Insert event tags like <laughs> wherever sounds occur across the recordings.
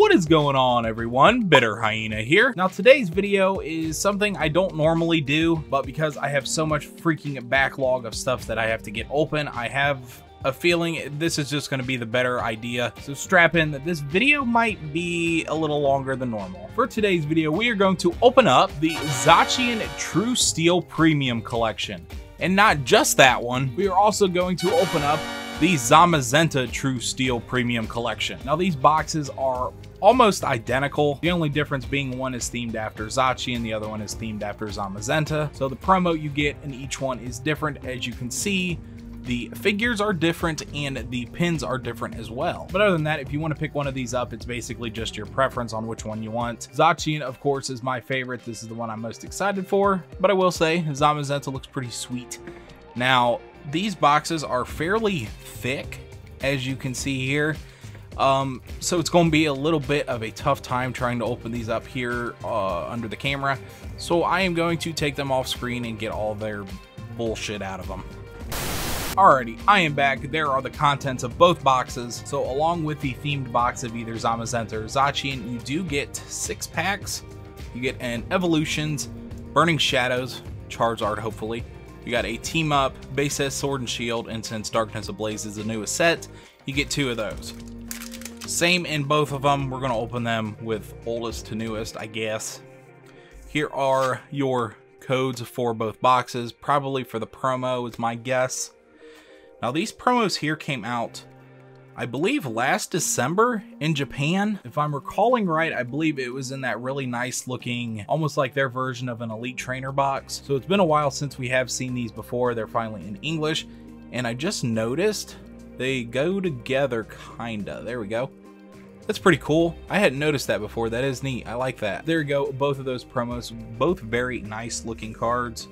What is going on everyone? Bitter Hyena here. Now today's video is something I don't normally do, but because I have so much freaking backlog of stuff that I have to get open, I have a feeling this is just going to be the better idea. So strap in that this video might be a little longer than normal. For today's video, we are going to open up the Zacian True Steel Premium Collection. And not just that one, we are also going to open up the Zamazenta True Steel Premium Collection. Now these boxes are almost identical. The only difference being one is themed after Zacian and the other one is themed after Zamazenta. So the promo you get in each one is different. As you can see, the figures are different and the pins are different as well. But other than that, if you want to pick one of these up, it's basically just your preference on which one you want. Zacian, of course, is my favorite. This is the one I'm most excited for. But I will say, Zamazenta looks pretty sweet. Now, these boxes are fairly thick, as you can see here. Um, so it's going to be a little bit of a tough time trying to open these up here uh, under the camera. So I am going to take them off screen and get all their bullshit out of them. Alrighty, I am back. There are the contents of both boxes. So along with the themed box of either Zamazenta or Zacian, you do get six packs. You get an Evolutions, Burning Shadows, Charizard hopefully, you got a team up, base S Sword and Shield, and since Darkness Ablaze is the newest set, you get two of those. Same in both of them. We're going to open them with oldest to newest, I guess. Here are your codes for both boxes, probably for the promo is my guess. Now these promos here came out I believe last December in Japan. If I'm recalling right, I believe it was in that really nice looking, almost like their version of an Elite Trainer box. So it's been a while since we have seen these before. They're finally in English. And I just noticed they go together, kinda. There we go. That's pretty cool. I hadn't noticed that before. That is neat. I like that. There you go. Both of those promos. Both very nice looking cards.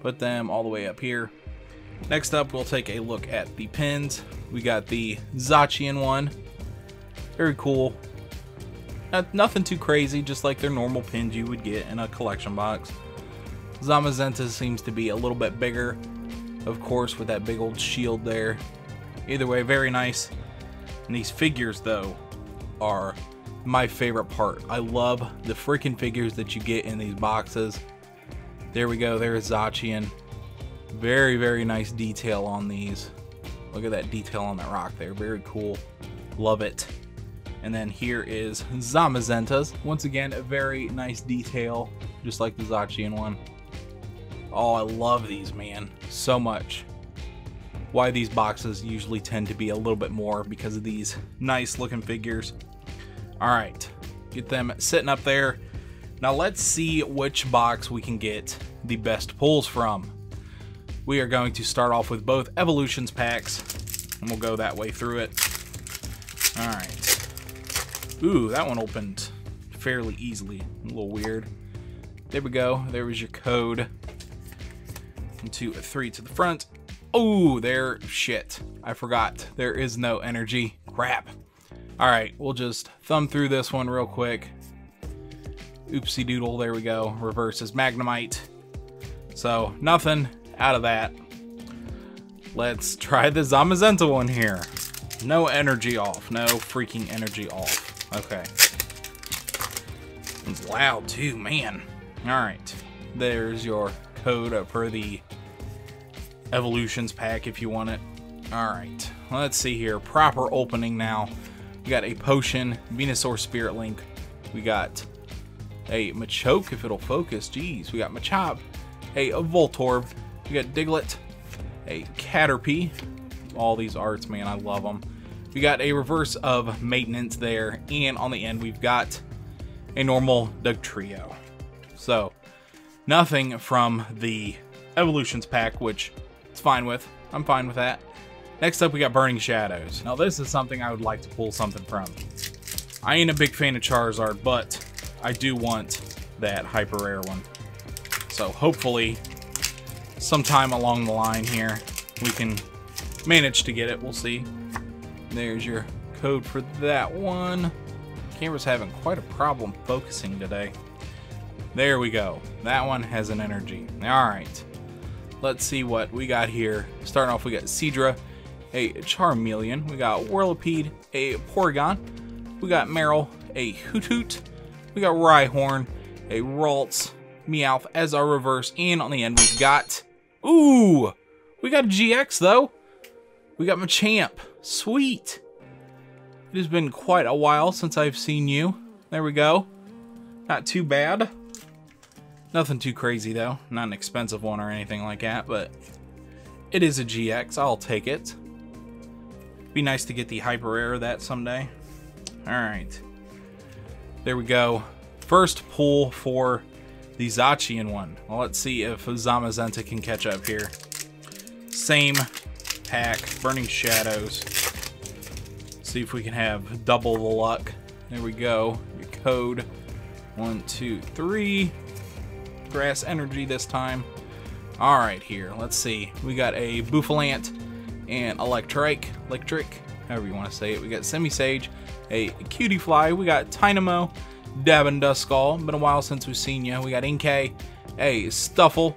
Put them all the way up here. Next up, we'll take a look at the pins. We got the Zacian one. Very cool. Not, nothing too crazy, just like their normal pins you would get in a collection box. Zamazenta seems to be a little bit bigger, of course, with that big old shield there. Either way, very nice. And these figures, though, are my favorite part. I love the freaking figures that you get in these boxes. There we go, there's Zacian. Very, very nice detail on these. Look at that detail on that rock there. Very cool. Love it. And then here is Zamazenta's. Once again, a very nice detail, just like the Zacian one. Oh, I love these, man. So much. Why these boxes usually tend to be a little bit more because of these nice looking figures. All right, get them sitting up there. Now let's see which box we can get the best pulls from we are going to start off with both Evolutions packs, and we'll go that way through it. Alright. Ooh, that one opened fairly easily. A little weird. There we go. There was your code. One, two, three to the front. Oh, there. Shit. I forgot. There is no energy. Crap. Alright, we'll just thumb through this one real quick. Oopsie doodle. There we go. Reverses Magnemite. So, nothing out of that. Let's try the Zamazenta one here. No energy off. No freaking energy off. Okay. It's loud too, man. Alright. There's your code for the Evolutions pack if you want it. Alright. Let's see here. Proper opening now. We got a potion, Venusaur Spirit Link. We got a Machoke if it'll focus. Jeez. We got Machop. A Voltorb. We got Diglett, a Caterpie. All these arts, man, I love them. We got a reverse of maintenance there, and on the end we've got a normal Dugtrio. So, nothing from the Evolutions pack, which it's fine with. I'm fine with that. Next up, we got Burning Shadows. Now, this is something I would like to pull something from. I ain't a big fan of Charizard, but I do want that hyper rare one. So hopefully sometime along the line here we can manage to get it. We'll see. There's your code for that one. Camera's having quite a problem focusing today. There we go. That one has an energy. Alright. Let's see what we got here. Starting off, we got Seadra, a Charmeleon. We got Whirlipede, a Porygon. We got Marill, a Hoothoot. We got Rhyhorn, a Ralts, Meowth as our reverse, and on the end we've got... Ooh! We got a GX, though. We got Machamp. Sweet. It has been quite a while since I've seen you. There we go. Not too bad. Nothing too crazy, though. Not an expensive one or anything like that, but it is a GX. I'll take it. Be nice to get the hyper rare of that someday. Alright. There we go. First pull for the Zacian one. Well, let's see if Zamazenta can catch up here. Same pack, Burning Shadows. See if we can have double the luck. There we go. Your code. One, two, three. Grass Energy this time. Alright, here. Let's see. We got a Bouffalant and Electric. Electric, however you want to say it. We got Simisage, a Cutiefly, We got Tynamo, Dabin Duskull. Been a while since we've seen you. We got Inkay, a Stufful.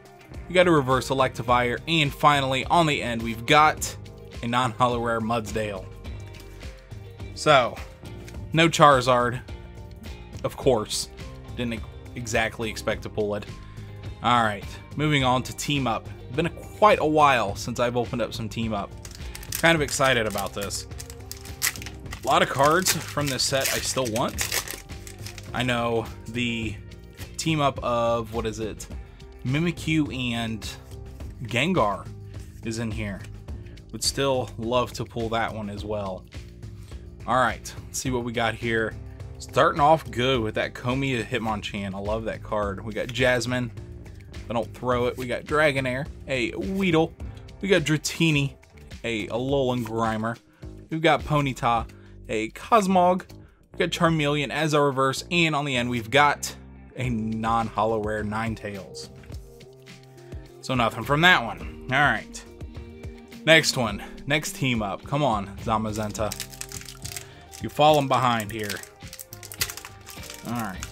We got a Reverse Electivire. And finally, on the end, we've got a non-hollow rare Mudsdale. So, no Charizard, of course. Didn't exactly expect to pull it. Alright, moving on to Team Up. Been a, quite a while since I've opened up some Team Up. Kind of excited about this. A lot of cards from this set I still want. I know the team up of, what is it? Mimikyu and Gengar is in here. Would still love to pull that one as well. Alright, let's see what we got here. Starting off good with that Komi Hitmonchan. I love that card. We got Jasmine. I don't throw it. We got Dragonair, a Weedle. We got Dratini, a Alolan Grimer. We've got Ponyta, a Cosmog. We've got Charmeleon as our reverse. And on the end, we've got a non-hollow rare Ninetales. So nothing from that one. All right. Next one. Next team up. Come on, Zamazenta. You're falling behind here. Alright.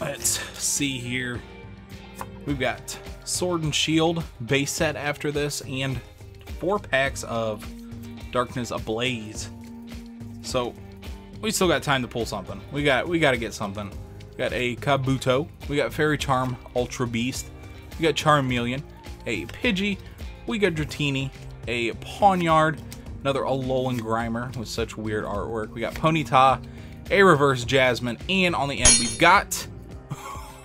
Let's see here. We've got Sword and Shield base set after this and four packs of Darkness Ablaze. So we still got time to pull something. We got we got to get something. We got a Kabuto. We got Fairy Charm Ultra Beast. We got Charmeleon. A Pidgey. We got Dratini. A Pawniard. Another Alolan Grimer with such weird artwork. We got Ponyta a reverse Jasmine, and on the end we've got...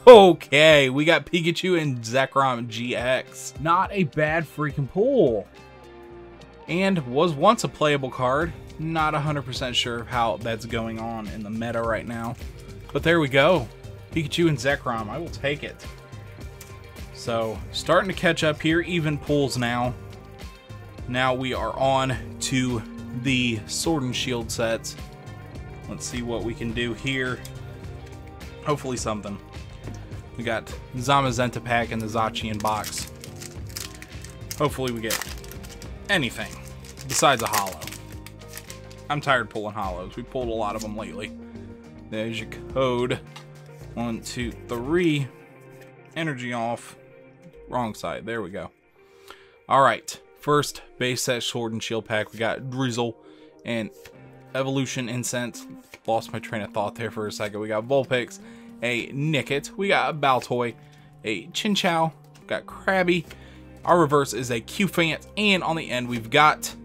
Okay, we got Pikachu and Zekrom GX. Not a bad freaking pull. And was once a playable card. Not 100% sure how that's going on in the meta right now. But there we go. Pikachu and Zekrom, I will take it. So, starting to catch up here, even pulls now. Now we are on to the Sword and Shield sets. Let's see what we can do here. Hopefully something. We got Zamazenta pack and the Zacian box. Hopefully we get anything besides a hollow. I'm tired pulling hollows. We pulled a lot of them lately. There's your code. One, two, three. Energy off. Wrong side. There we go. All right. First base set sword and shield pack. We got Drizzile and Evolution Incense. Lost my train of thought there for a second. We got Vulpix, a Nickit. We got a Baltoy, a Chinchou. Got Krabby. Our reverse is a Cufant. And on the end, we've got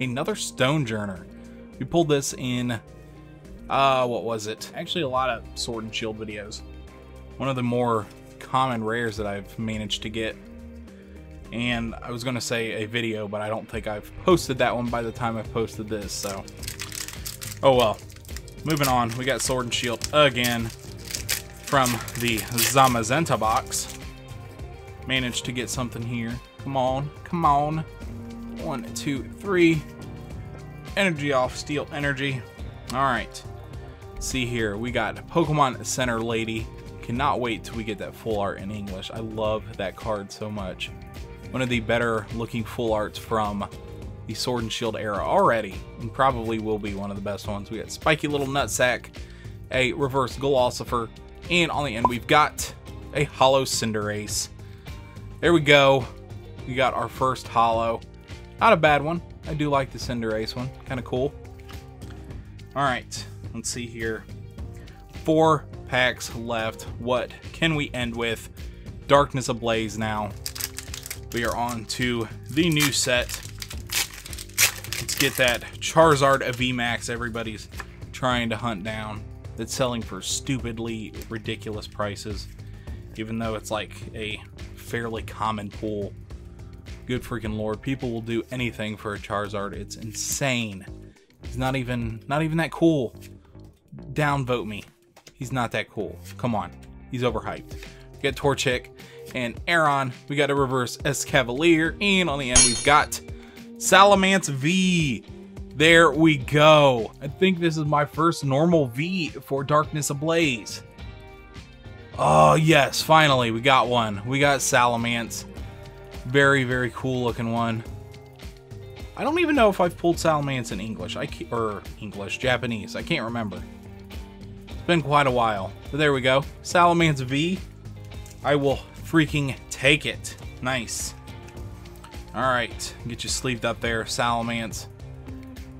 another Stonjourner. We pulled this in, uh, what was it? Actually, a lot of Sword and Shield videos. One of the more common rares that I've managed to get. And I was to say a video, but I don't think I've posted that one by the time I've posted this, so... Oh well. Moving on, we got Sword and Shield again from the Zamazenta box. Managed to get something here. Come on, come on. One, two, three. Energy off, Steel Energy. Alright. See here, we got Pokemon Center Lady. Cannot wait till we get that full art in English. I love that card so much. One of the better looking full arts from the Sword and Shield era already, and probably will be one of the best ones. We got Spiky Little Nutsack, a Reverse Gossifleur, and on the end we've got a Hollow Cinderace. There we go. We got our first Hollow. Not a bad one. I do like the Cinderace one. Kind of cool. Alright. Let's see here. Four packs left. What can we end with? Darkness Ablaze now. We are on to the new set. Let's get that Charizard of VMAX everybody's trying to hunt down. That's selling for stupidly ridiculous prices. Even though it's like a fairly common pool. Good freaking lord. People will do anything for a Charizard. It's insane. He's not even not even that cool. Downvote me. He's not that cool. Come on. He's overhyped. We got Torchic and Aron. We got a reverse Escavalier. And on the end, we've got Salamence V. There we go. I think this is my first normal V for Darkness Ablaze. Oh, yes. Finally, we got one. We got Salamence. Very, very cool looking one. I don't even know if I've pulled Salamence in English. I or English, Japanese. I can't remember. It's been quite a while. But there we go. Salamence V. I will freaking take it. Nice. Alright. Get you sleeved up there, Salamence.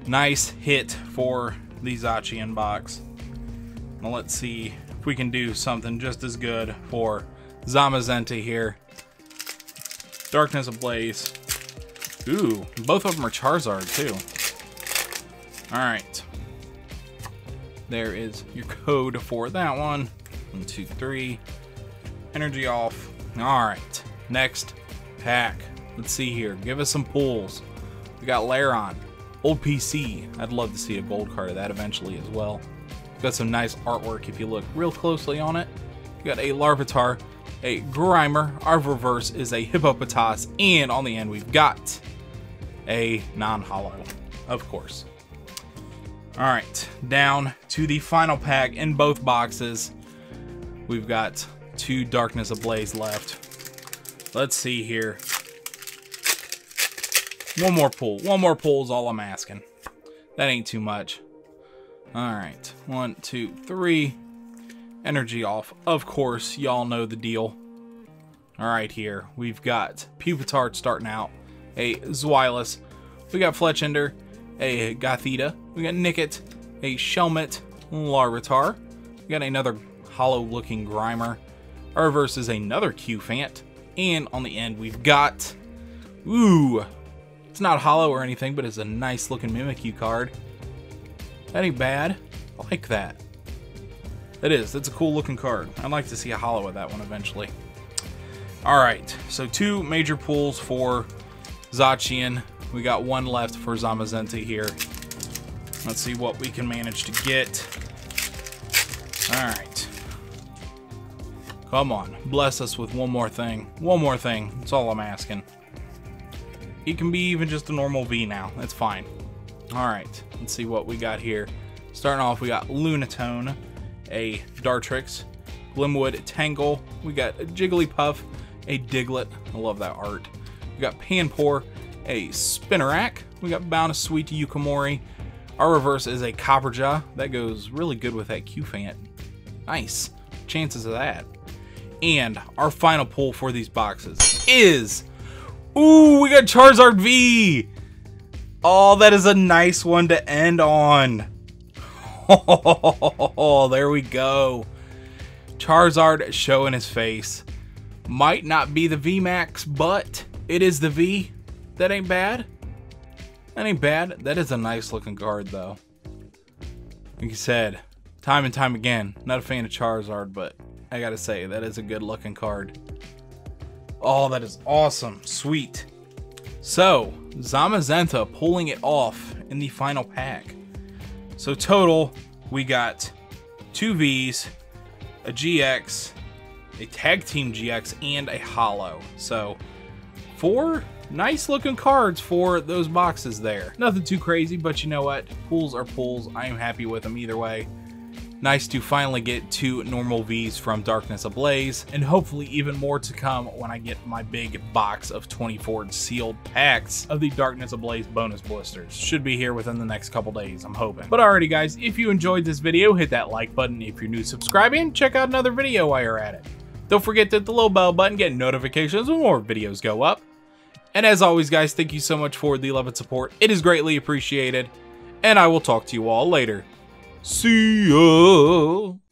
Nice hit for the Zacian box. Now let's see if we can do something just as good for Zamazenta here. Darkness Ablaze. Ooh, both of them are Charizard, too. Alright. There is your code for that one. One, two, three. Energy off. Alright. Next pack. Let's see here. Give us some pulls. We got Lairon. Old PC. I'd love to see a gold card of that eventually as well. Got some nice artwork if you look real closely on it. You got a Larvitar, a Grimer, our reverse is a Hippopotas, and on the end we've got a non-hollow, of course. Alright, down to the final pack in both boxes. We've got two Darkness Ablaze left. Let's see here. One more pull. One more pull is all I'm asking. That ain't too much. Alright, one, two, three. Energy off. Of course, y'all know the deal. Alright here, we've got Pupitar starting out, a Zweilous, we got Fletchinder, a Gothita, we got Nickit, a Shelmet, Larvitar, we got another hollow-looking Grimer, our reverse is another Cufant, and on the end we've got, ooh, it's not hollow or anything, but it's a nice looking Mimikyu card. That ain't bad. I like that. It is. That's a cool looking card. I'd like to see a hollow of that one eventually. Alright, so two major pulls for Zacian. We got one left for Zamazenta here. Let's see what we can manage to get. Alright. Come on, bless us with one more thing. One more thing. That's all I'm asking. He can be even just a normal V now. That's fine. Alright, let's see what we got here. Starting off, we got Lunatone, a Dartrix, Glimwood Tangle, we got a Jigglypuff, a Diglett. I love that art. We got Panpour, a Spinarak. We got Bounsweet Yukamori. Our reverse is a Copperajah. That goes really good with that Cufant. Nice. Chances of that. And our final pull for these boxes is... Ooh, we got Charizard V! Oh, that is a nice one to end on. Oh, <laughs> there we go. Charizard showing his face. Might not be the VMAX, but it is the V. That ain't bad. That ain't bad. That is a nice looking card, though. Like you said, time and time again, not a fan of Charizard, but I gotta say, that is a good looking card. Oh, that is awesome. Sweet. So, Zamazenta pulling it off in the final pack. So total, we got two Vs, a GX, a Tag Team GX, and a Hollow. So four nice looking cards for those boxes there. Nothing too crazy, but you know what? Pulls are pulls. I am happy with them either way. Nice to finally get two normal Vs from Darkness Ablaze, and hopefully even more to come when I get my big box of 24 sealed packs of the Darkness Ablaze bonus blisters. Should be here within the next couple days, I'm hoping. But alrighty guys, if you enjoyed this video, hit that like button. If you're new subscribing, check out another video while you're at it. Don't forget to hit the little bell button, get notifications when more videos go up. And as always guys, thank you so much for the love and support. It is greatly appreciated. And I will talk to you all later. See ya.